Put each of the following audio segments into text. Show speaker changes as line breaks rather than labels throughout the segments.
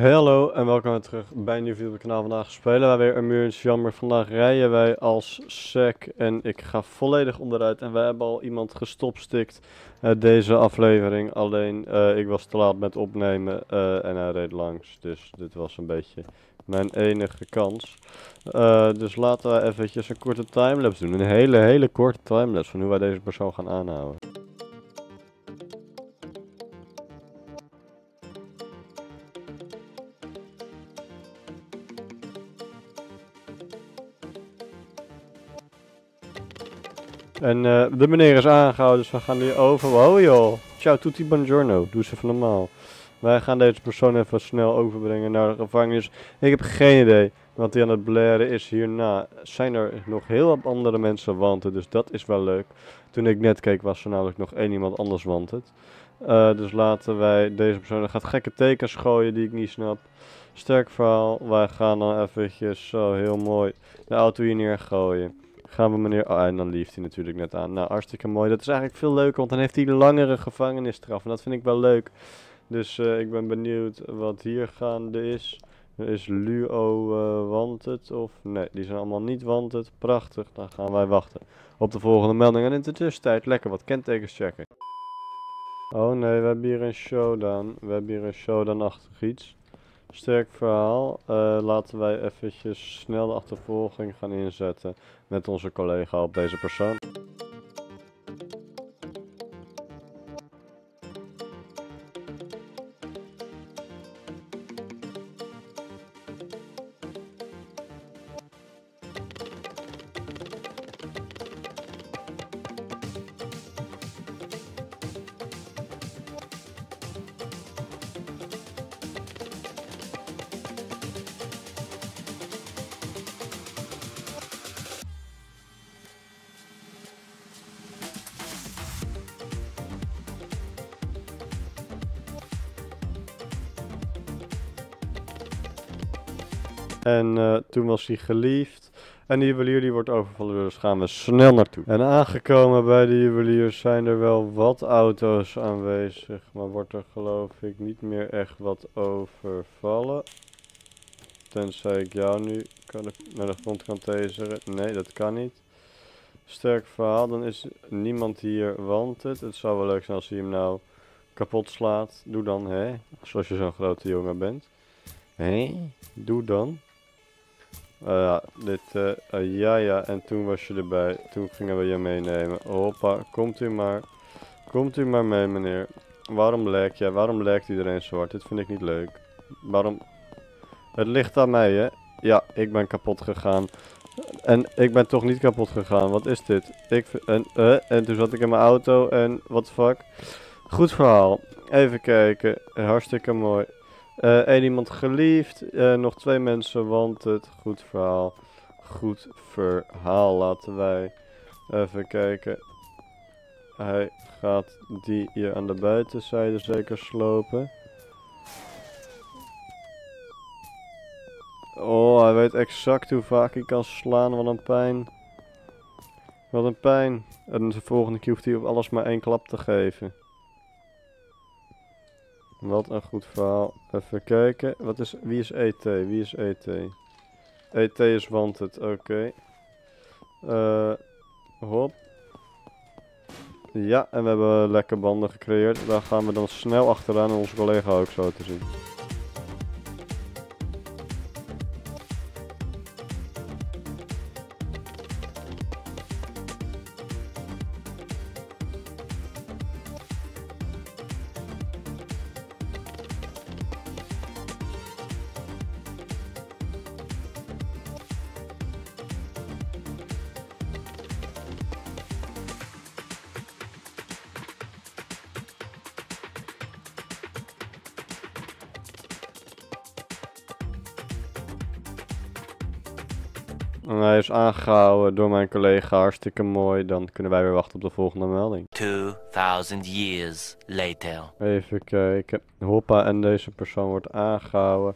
Hallo en welkom terug bij een nieuwe video op het kanaal. Vandaag spelen wij weer Emergency Jammer. Vandaag rijden wij als SEC en ik ga volledig onderuit. En wij hebben al iemand gestopstikt uh, deze aflevering. Alleen uh, ik was te laat met opnemen uh, en hij reed langs. Dus dit was een beetje mijn enige kans. dus laten we eventjes een korte timelapse doen. Een hele hele korte timelapse van hoe wij deze persoon gaan aanhouden. En uh, de meneer is aangehouden, dus we gaan die over. Wow joh, ciao tutti buongiorno, doe ze even normaal. Wij gaan deze persoon even snel overbrengen naar de gevangenis. Ik heb geen idee wat hij aan het blaren is hierna. Zijn er nog heel wat andere mensen wanted, dus dat is wel leuk. Toen ik net keek was er namelijk nog één iemand anders wanted. Uh, dus laten wij deze persoon, hij gaat gekke tekens gooien die ik niet snap. Sterk verhaal, wij gaan dan eventjes zo heel mooi de auto hier neergooien. Gaan we meneer... Oh, en dan lieft hij natuurlijk net aan. Nou, hartstikke mooi. Dat is eigenlijk veel leuker, want dan heeft hij langere gevangenisstraf. En dat vind ik wel leuk. Dus uh, ik ben benieuwd wat hier gaande is. Is Luo uh, wanted of... Nee, die zijn allemaal niet wanted. Prachtig, dan gaan wij wachten op de volgende melding. En in de tussentijd lekker wat kentekens checken. Oh nee, we hebben hier een showdown. We hebben hier een showdown-achtig iets. Sterk verhaal. Uh, laten wij eventjes snel de achtervolging gaan inzetten met onze collega op deze persoon. En uh, toen was hij geliefd. En de juwelier die wordt overvallen, dus gaan we snel naartoe. En aangekomen bij de juwelier zijn er wel wat auto's aanwezig. Maar wordt er geloof ik niet meer echt wat overvallen. Tenzij ik jou nu kan naar de grond kan taseren. Nee, dat kan niet. Sterk verhaal, dan is niemand hier wanted. Het zou wel leuk zijn als hij hem nou kapot slaat. Doe dan, hè. Zoals je zo'n grote jongen bent. Hé, doe dan. Uh, ja, dit, uh, ja, ja, en toen was je erbij. Toen gingen we je meenemen. Hoppa, komt u maar. Komt u maar mee, meneer. Waarom lekt jij? Waarom lekt iedereen zwart? Dit vind ik niet leuk. Waarom? Het ligt aan mij, hè? Ja, ik ben kapot gegaan. En ik ben toch niet kapot gegaan. Wat is dit? Ik, en, en toen zat ik in mijn auto en wat fuck. Goed verhaal. Even kijken. Hartstikke mooi. Eén uh, iemand geliefd, uh, nog twee mensen want het. Goed verhaal. Goed verhaal. Laten wij even kijken. Hij gaat die hier aan de buitenzijde zeker slopen. Oh, hij weet exact hoe vaak hij kan slaan. Wat een pijn. Wat een pijn. En de volgende keer hoeft hij op alles maar één klap te geven. Wat een goed verhaal. Even kijken. Wat is, wie is ET? Wie is ET? ET is wanted. Oké. Okay. Uh, hop. Ja, en we hebben lekker banden gecreëerd. Daar gaan we dan snel achteraan en onze collega ook zo te zien. En hij is aangehouden door mijn collega, hartstikke mooi. Dan kunnen wij weer wachten op de volgende melding.
2000 years later.
Even kijken. Hoppa, en deze persoon wordt aangehouden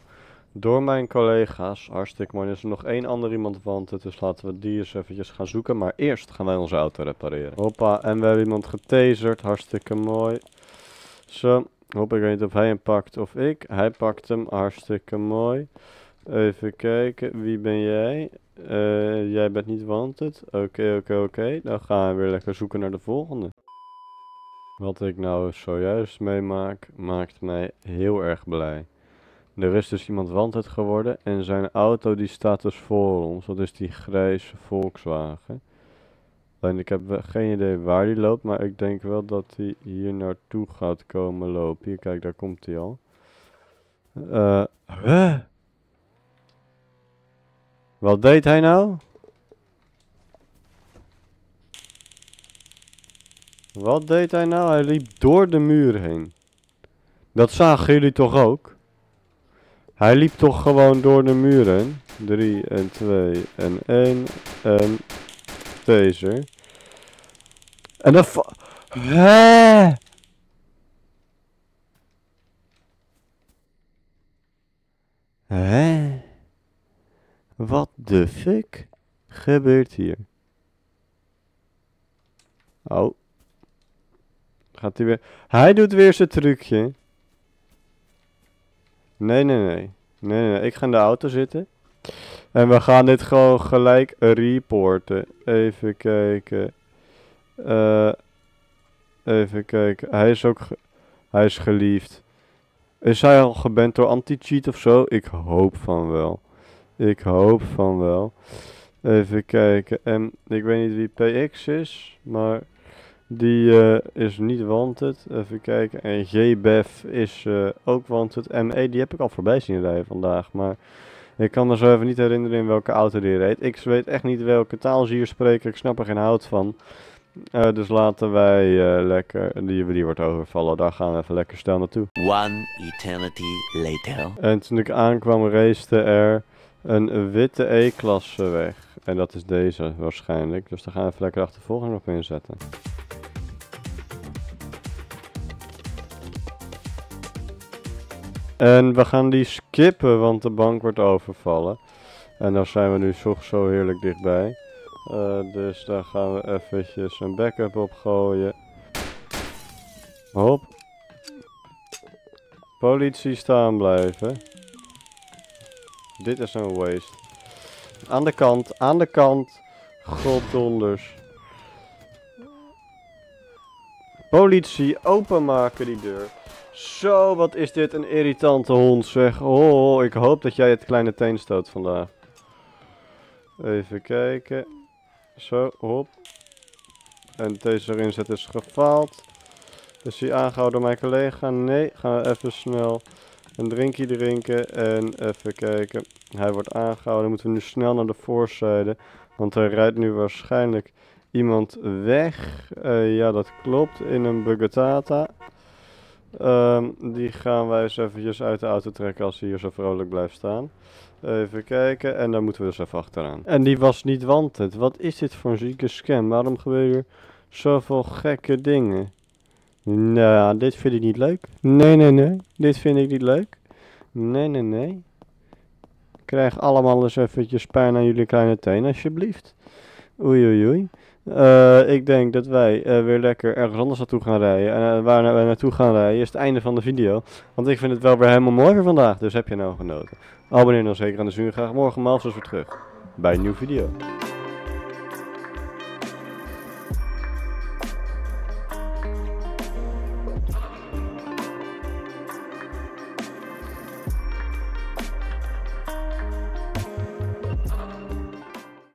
door mijn collega's. Hartstikke mooi. Er is er nog één ander iemand want dus laten we die eens eventjes gaan zoeken. Maar eerst gaan wij onze auto repareren. Hoppa, en we hebben iemand getaserd. Hartstikke mooi. Zo, Hop, ik weet niet of hij hem pakt of ik. Hij pakt hem, hartstikke mooi. Even kijken, wie ben jij? Eh, jij bent niet wanted. Oké, oké, oké. Dan gaan we weer lekker zoeken naar de volgende. Wat ik nou zojuist meemaak, maakt mij heel erg blij. Er is dus iemand wanted geworden en zijn auto die staat dus voor ons. Dat is die grijze Volkswagen. Alleen ik heb geen idee waar die loopt, maar ik denk wel dat hij hier naartoe gaat komen lopen. Hier, kijk, daar komt hij al. Eh, huh? Wat deed hij nou? Wat deed hij nou? Hij liep door de muur heen. Dat zagen jullie toch ook? Hij liep toch gewoon door de muur heen. 3 en 2 en 1 en taser. En dan... Hè? Wat de fuck gebeurt hier? Oh. Gaat hij weer... Hij doet weer zijn trucje. Nee, nee, nee. Nee, nee. Ik ga in de auto zitten. En we gaan dit gewoon gelijk reporten. Even kijken. Eh, even kijken. Hij is ook... Hij is geliefd. Is hij al geband door anti-cheat of zo? Ik hoop van wel. Ik hoop van wel. Even kijken. En ik weet niet wie PX is, maar die eh, is niet wanted. Even kijken. En JBEF is eh, ook wanted. ME, die heb ik al voorbij zien rijden vandaag, maar ik kan me zo even niet herinneren in welke auto die reed. Ik weet echt niet welke taal ze hier spreken. Ik snap er geen hout van. Eh, dus laten wij eh, lekker, die, die wordt overvallen, daar gaan we even lekker snel naartoe.
One eternity later.
En toen ik aankwam, race er een witte E-klasse weg. En dat is deze waarschijnlijk. Dus daar gaan we even lekker achtervolging op inzetten. En we gaan die skippen, want de bank wordt overvallen. En daar zijn we nu zo, zo heerlijk dichtbij. Eh, dus daar gaan we eventjes een backup op gooien. Hop. Politie staan blijven. Dit is een waste. Aan de kant, aan de kant. Goddonders. Politie, openmaken die deur. Zo, wat is dit een irritante hond zeg. Oh, ik hoop dat jij het kleine teen stoot vandaag. Even kijken. Zo, hop. En deze inzet is gefaald. Is hij aangehouden door mijn collega? Nee, gaan we even snel een drinkje drinken en even kijken. Hij wordt aangehouden. Dan moeten we nu snel naar de voorzijde. Want er rijdt nu waarschijnlijk iemand weg. Eh, ja, dat klopt. In een Bugatti. Ehm, die gaan wij eens eventjes uit de auto trekken als hij hier zo vrolijk blijft staan. Even kijken. En daar moeten we dus even achteraan. En die was niet wanted. Wat is dit voor een zieke scam? Waarom gebeuren hier zoveel gekke dingen? Nou, dit vind ik niet leuk. Nee, nee, nee. Dit vind ik niet leuk. Nee, nee, nee. Krijg allemaal eens eventjes pijn aan jullie kleine teen, alsjeblieft. Oei, oei, oei. Eh, ik denk dat wij eh, weer lekker ergens anders naartoe gaan rijden. En eh, waar wij naartoe gaan rijden is het einde van de video. Want ik vind het wel weer helemaal mooi voor vandaag. Dus heb je nou genoten? Abonneer dan zeker aan de Zuur. Graag morgen maal weer terug bij een nieuwe video.